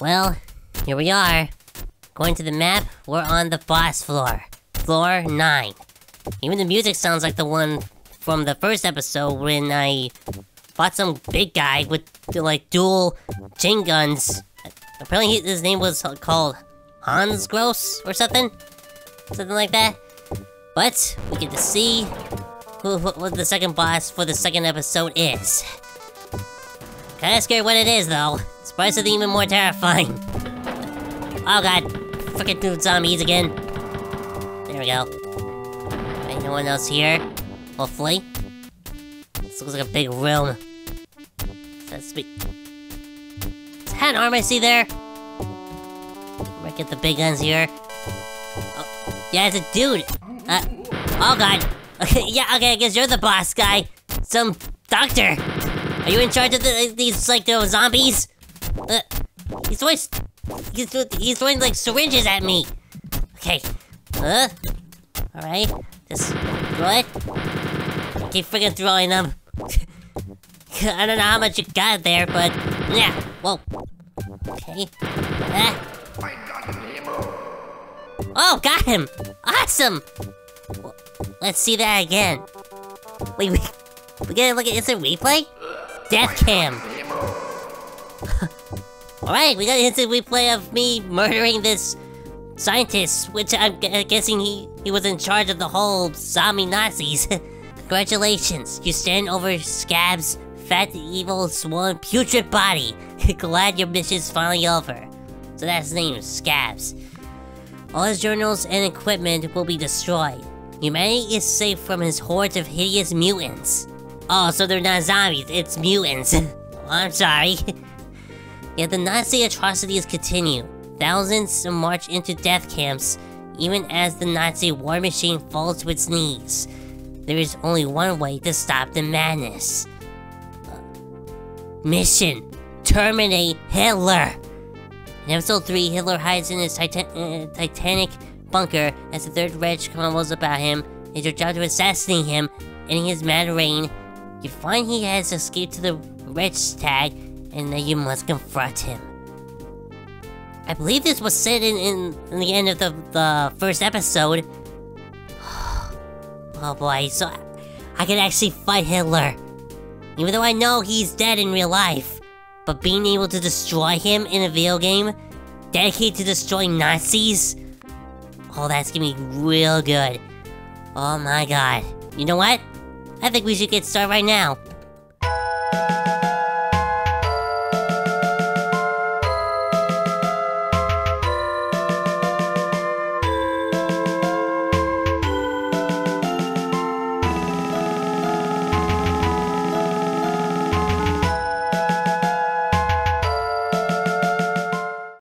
Well, here we are. According to the map, we're on the boss floor. Floor 9. Even the music sounds like the one from the first episode when I fought some big guy with like dual chain guns. Apparently his name was called Hans Gross or something? Something like that. But we get to see who, who, what the second boss for the second episode is. Kinda scared what it is though. It's even more terrifying. Oh god, freaking dude zombies again. There we go. Ain't no one else here. Hopefully. This looks like a big room. That's big. Is that an arm I see there? Might get the big guns here. Oh, yeah, it's a dude. Uh, oh god. Okay, yeah, okay, I guess you're the boss guy. Some doctor. Are you in charge of the, these, like, those zombies? Uh, he's throwing, he's, he's throwing, like, syringes at me. Okay. Uh, alright. Just throw it. Keep freaking throwing them. I don't know how much you got there, but yeah. Whoa. Okay. Ah. Oh, got him! Awesome! Let's see that again. Wait, we, we gotta look at instant replay? Death cam. Alright, we got an instant replay of me murdering this scientist, which I'm gu- guessing he, he was in charge of the whole zombie Nazis. Congratulations, you stand over Schabbs' fat, evil, swollen, putrid body. Glad your mission's finally over. So that's his name, Schabbs. All his journals and equipment will be destroyed. Humanity is safe from his hordes of hideous mutants. Oh, so they're not zombies, it's mutants. I'm sorry. Yet the Nazi atrocities continue. Thousands march into death camps, even as the Nazi war machine falls to its knees. There is only one way to stop the madness. Mission Terminate Hitler! In episode 3, Hitler hides in his titan- uh, Titanic bunker as the Third Reich crumbles about him. It's your job to assassinate him, ending his mad reign. You find he has escaped to the Reichstag, and that you must confront him. I believe this was said in, in, in the end of the, the first episode. oh boy, so I, I can actually fight Hitler. Even though I know he's dead in real life. But being able to destroy him in a video game, dedicated to destroying Nazis, oh, that's gonna be real good. Oh my god. You know what? I think we should get started right now.